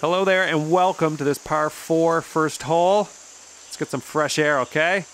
Hello there, and welcome to this par 4 first hole. Let's get some fresh air, okay?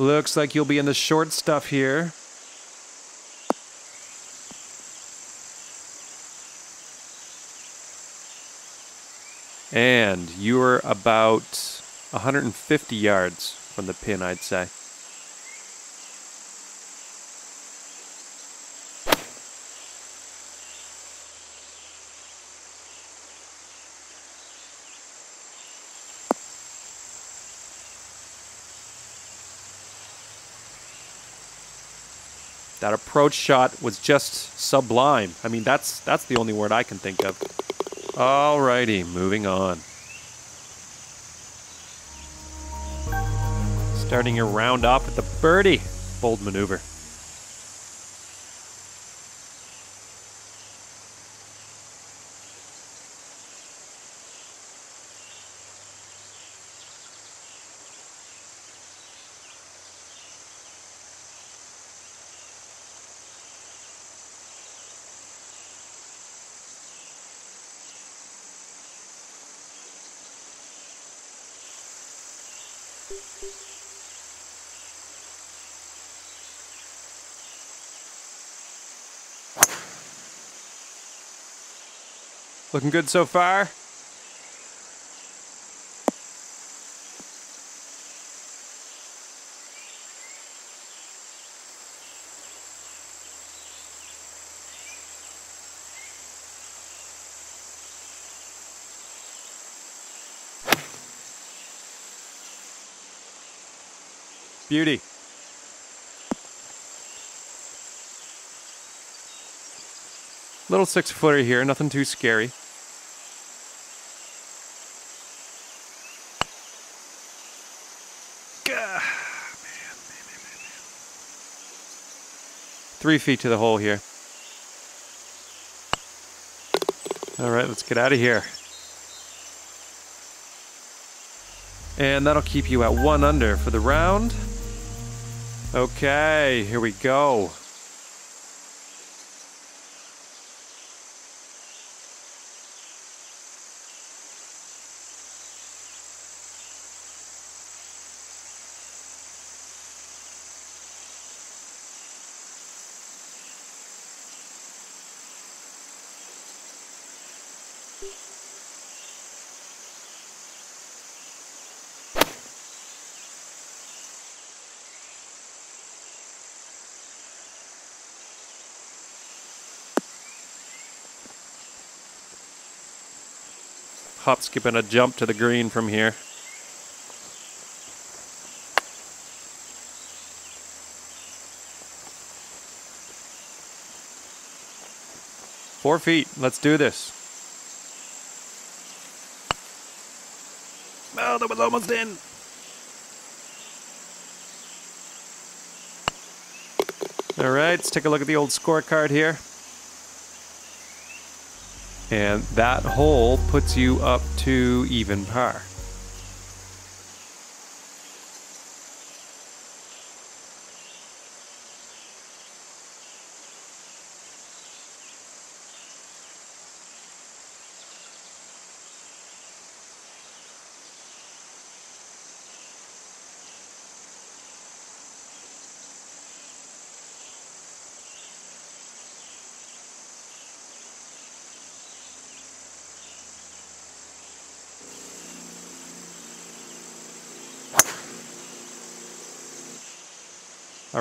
Looks like you'll be in the short stuff here. And you are about 150 yards from the pin, I'd say. That approach shot was just sublime. I mean, that's that's the only word I can think of. Alrighty, moving on. Starting your round off with the birdie. Bold maneuver. Looking good so far? Beauty. Little six footer here, nothing too scary. Three feet to the hole here. All right, let's get out of here. And that'll keep you at one under for the round. Okay, here we go. Hop, skip, and a jump to the green from here. Four feet. Let's do this. Oh, that was almost in. All right, let's take a look at the old scorecard here. And that hole puts you up to even par.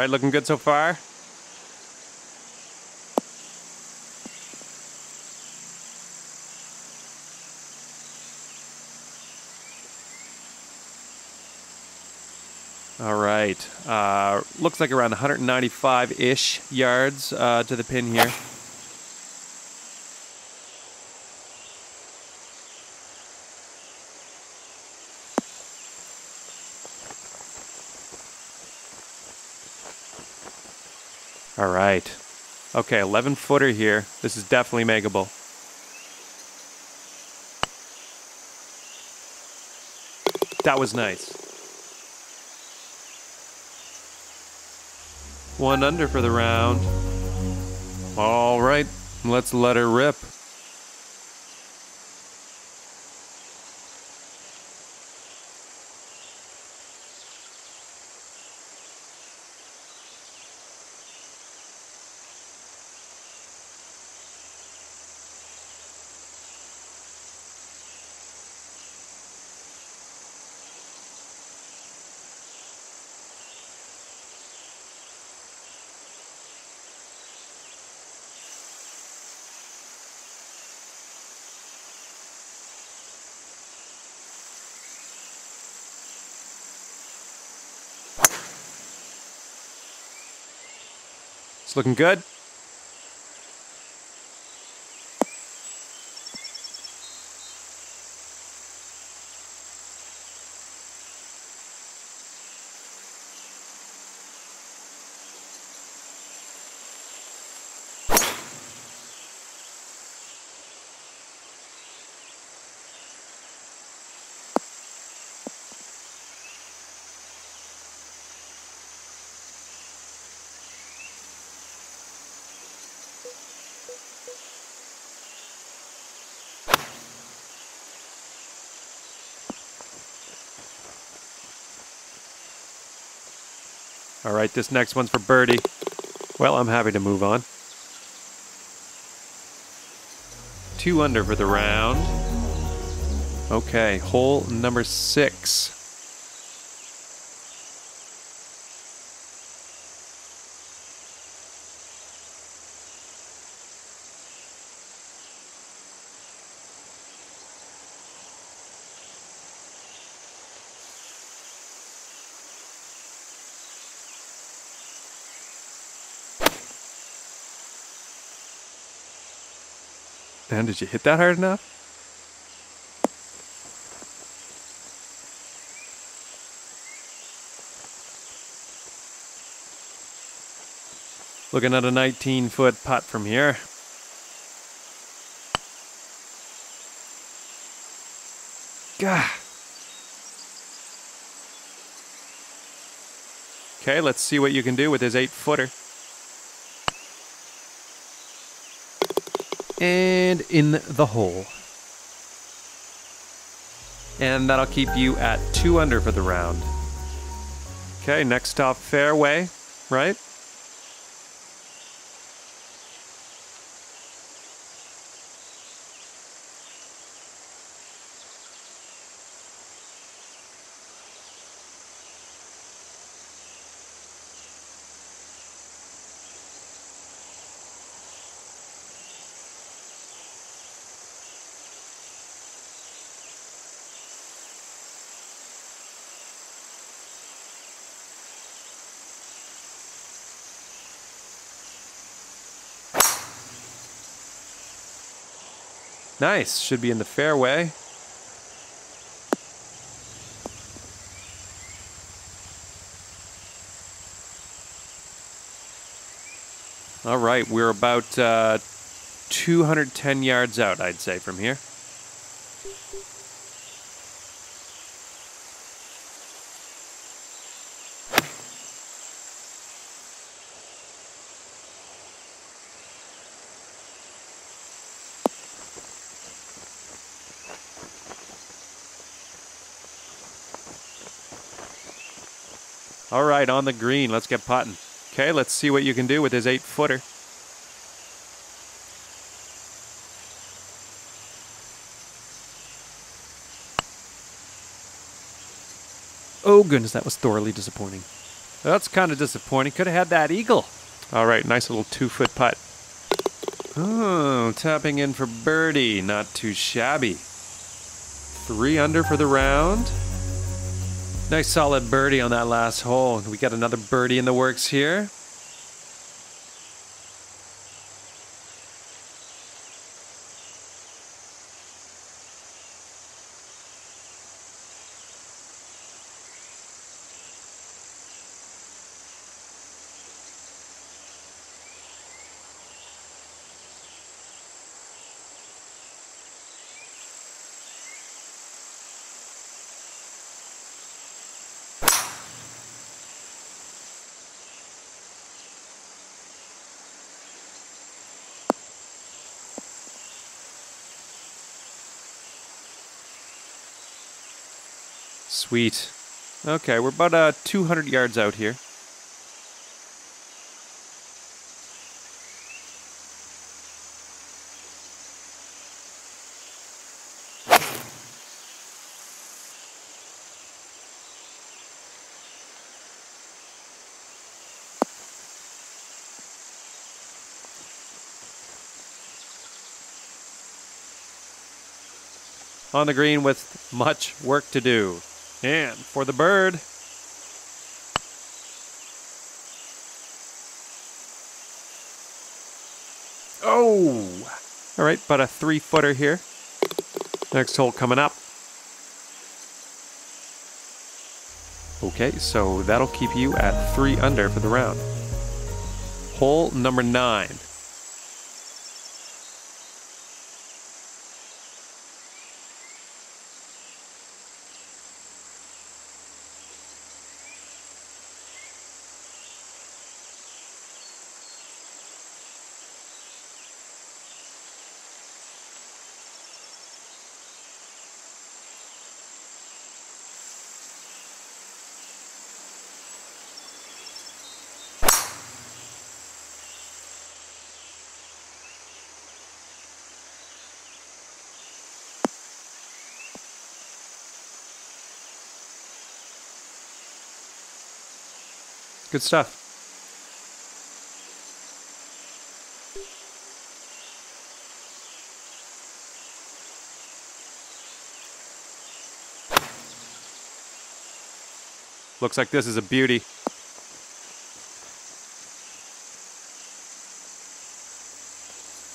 Right, looking good so far. All right. Uh, looks like around 195 ish yards uh, to the pin here. All right. Okay, 11 footer here. This is definitely makeable. That was nice. One under for the round. All right, let's let her rip. It's looking good. All right, this next one's for Birdie. Well, I'm happy to move on. Two under for the round. Okay, hole number six. Man, did you hit that hard enough? Looking at a 19 foot putt from here. Gah. Okay, let's see what you can do with his eight footer. And in the hole. And that'll keep you at two under for the round. Okay, next stop fairway, right? Nice. Should be in the fairway. All right, we're about uh, 210 yards out, I'd say, from here. All right, on the green. Let's get putting. Okay, let's see what you can do with his eight footer. Oh, goodness, that was thoroughly disappointing. That's kind of disappointing. Could have had that eagle. All right, nice little two foot putt. Oh, tapping in for birdie. Not too shabby. Three under for the round. Nice solid birdie on that last hole. We got another birdie in the works here. Sweet. Okay, we're about uh, 200 yards out here. on the green with much work to do. And for the bird. Oh! All right, but a three footer here. Next hole coming up. Okay, so that'll keep you at three under for the round. Hole number nine. Good stuff. Looks like this is a beauty.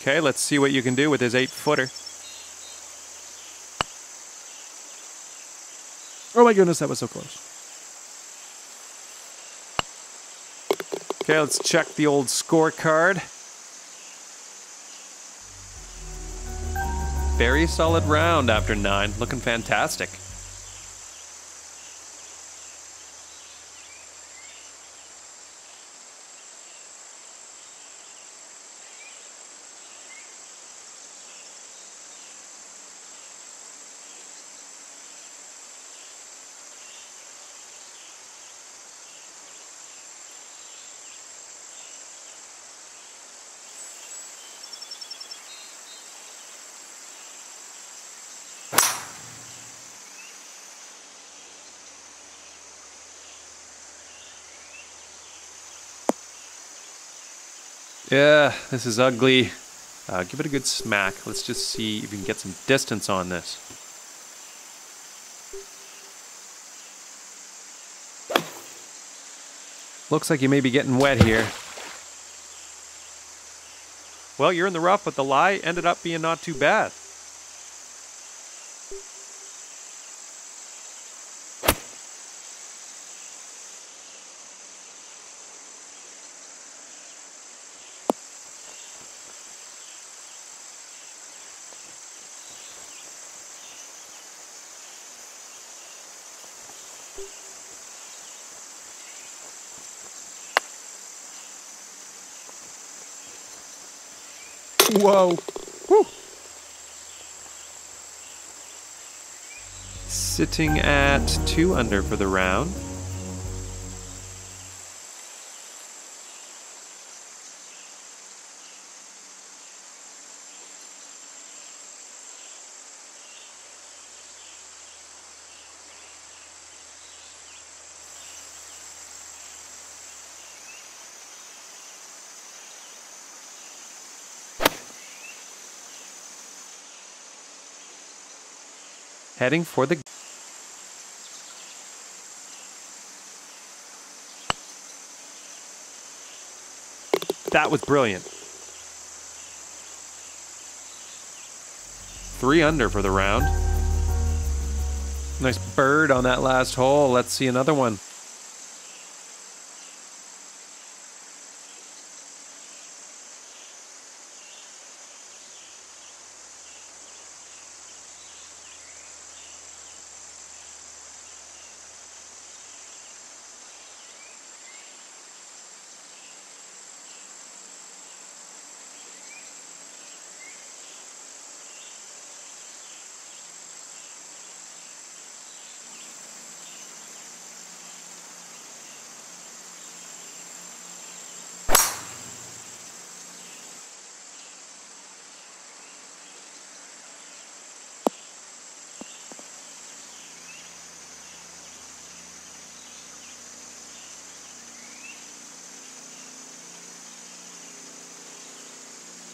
Okay, let's see what you can do with his eight footer. Oh my goodness, that was so close. Okay, let's check the old scorecard. Very solid round after nine, looking fantastic. Yeah, this is ugly. Uh, give it a good smack. Let's just see if we can get some distance on this. Looks like you may be getting wet here. Well, you're in the rough, but the lie ended up being not too bad. Whoa. Sitting at two under for the round. Heading for the That was brilliant. Three under for the round. Nice bird on that last hole. Let's see another one.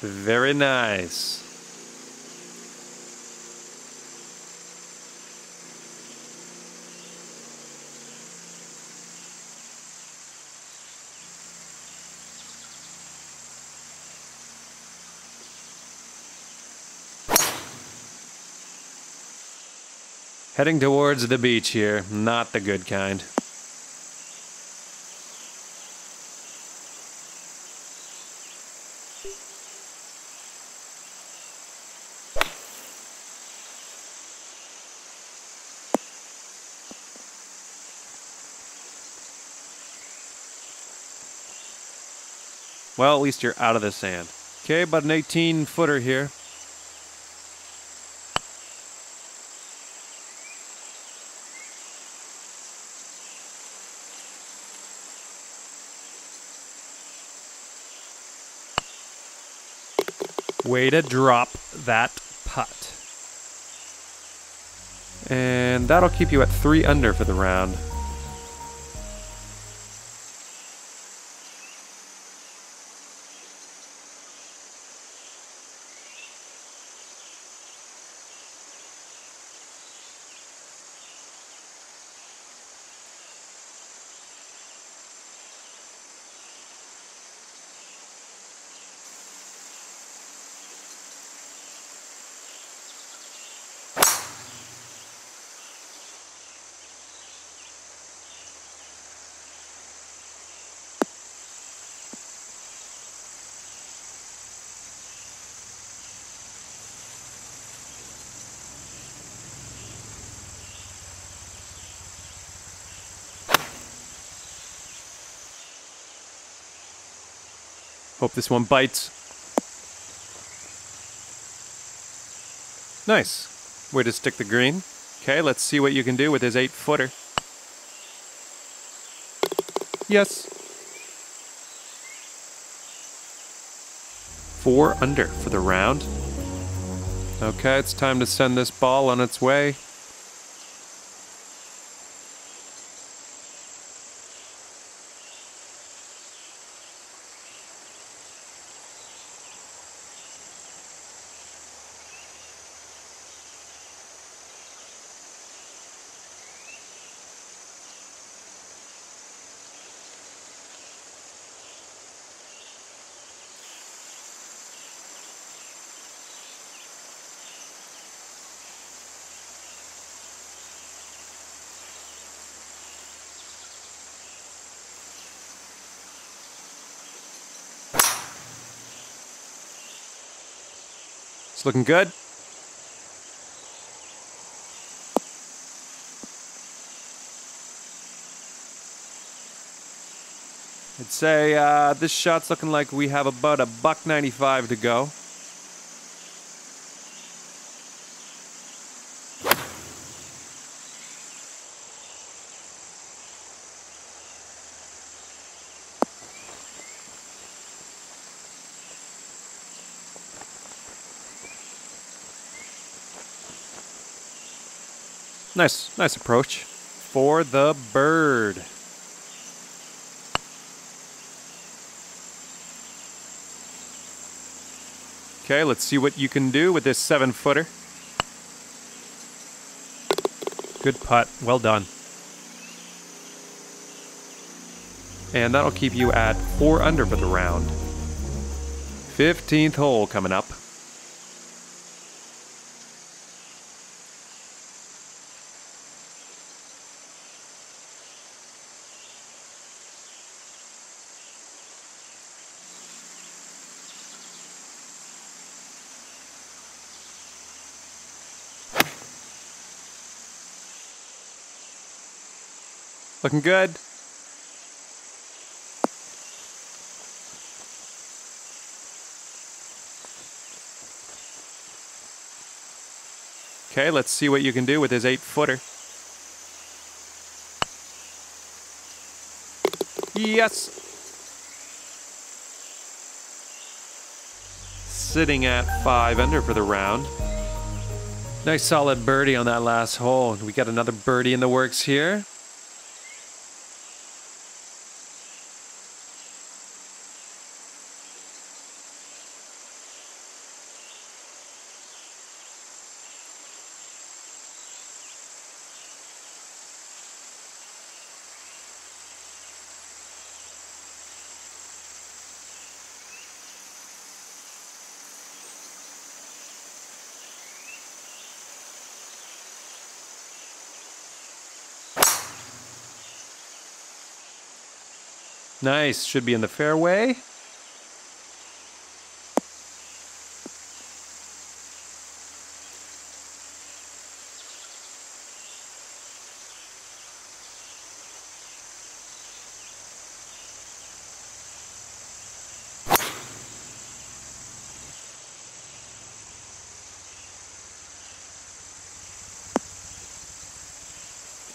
Very nice. Heading towards the beach here, not the good kind. Well, at least you're out of the sand. Okay, about an 18 footer here. Way to drop that putt. And that'll keep you at three under for the round. Hope this one bites. Nice. Way to stick the green. Okay, let's see what you can do with his eight footer. Yes. Four under for the round. Okay, it's time to send this ball on its way. It's looking good. I'd say uh, this shot's looking like we have about a buck 95 to go. Nice, nice approach for the bird. Okay, let's see what you can do with this seven footer. Good putt, well done. And that'll keep you at four under for the round. 15th hole coming up. Looking good. Okay, let's see what you can do with his eight footer. Yes. Sitting at five under for the round. Nice solid birdie on that last hole. We got another birdie in the works here. Nice. Should be in the fairway.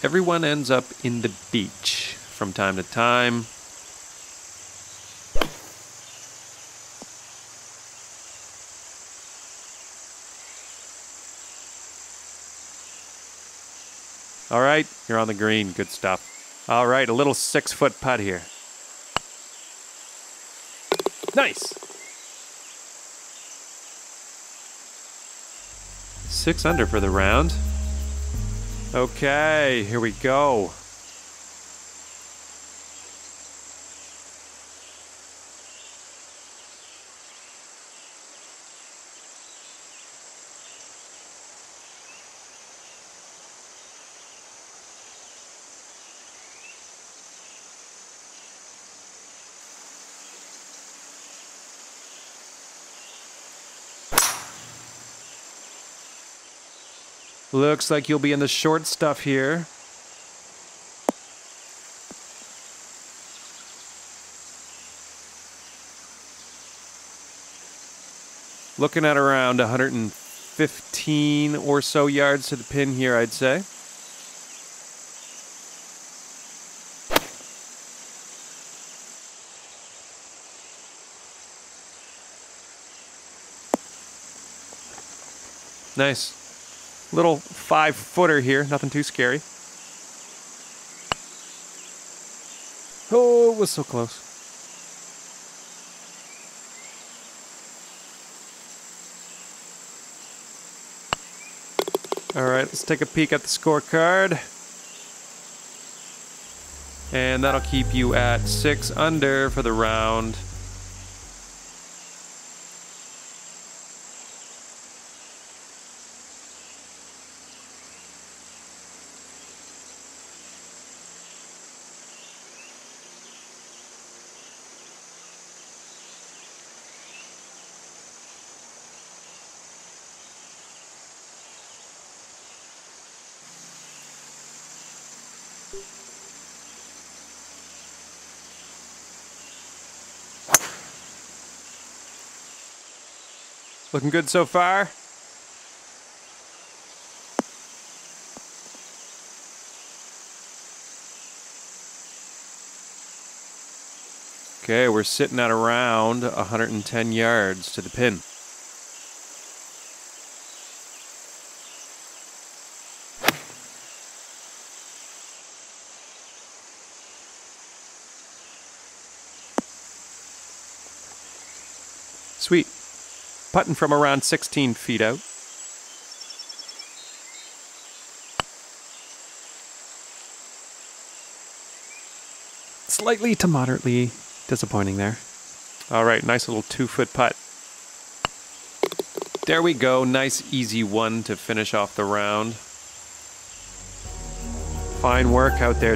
Everyone ends up in the beach from time to time. All right, you're on the green. Good stuff. All right, a little six foot putt here. Nice. Six under for the round. Okay, here we go. Looks like you'll be in the short stuff here. Looking at around 115 or so yards to the pin here, I'd say. Nice. Little five footer here, nothing too scary. Oh, it was so close. All right, let's take a peek at the scorecard. And that'll keep you at six under for the round. Looking good so far. Okay, we're sitting at around 110 yards to the pin. Sweet. Putting from around 16 feet out. Slightly to moderately disappointing there. All right, nice little two foot putt. There we go. Nice, easy one to finish off the round. Fine work out there,